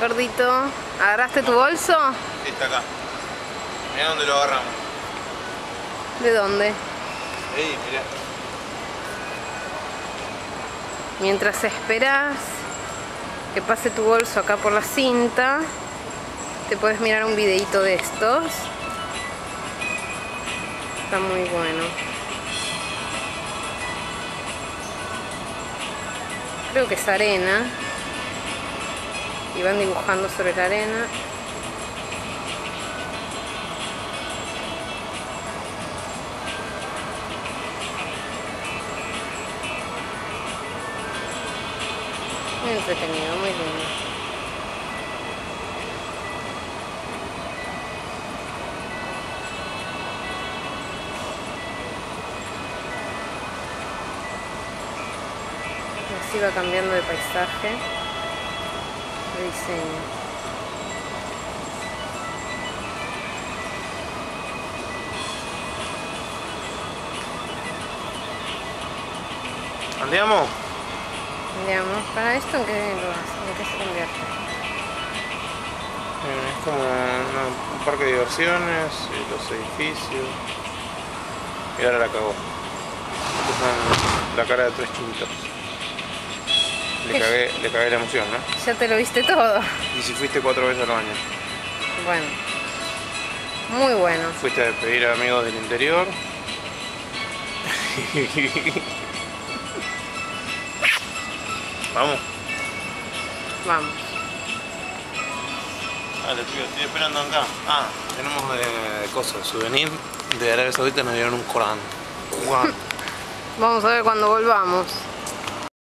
Gordito, ¿agarraste tu bolso? Sí, está acá. Mira dónde lo agarramos. ¿De dónde? Ahí, mirá. Mientras esperas que pase tu bolso acá por la cinta, te puedes mirar un videito de estos. Está muy bueno. Creo que es arena. Y van dibujando sobre la arena. Muy entretenido, muy lindo. Así va cambiando de paisaje, diseño. ¿Andiamo? Digamos, para esto qué lo hace, en qué se convierte. Eh, Es como una- un parque de diversiones, y los edificios. Y ahora la cagó. La cara de tres chuntos. Le cagué, le cagué la emoción, ¿no? Ya te lo viste todo. Y si fuiste cuatro veces al baño. Bueno. Muy bueno. Fuiste a despedir a amigos del interior. Vamos. Vamos. Ah, te estoy, esperando acá. Ah, tenemos de, cosas, souvenir de Arabia Saudita nos dieron un Corán. Guau. Vamos a ver cuando volvamos.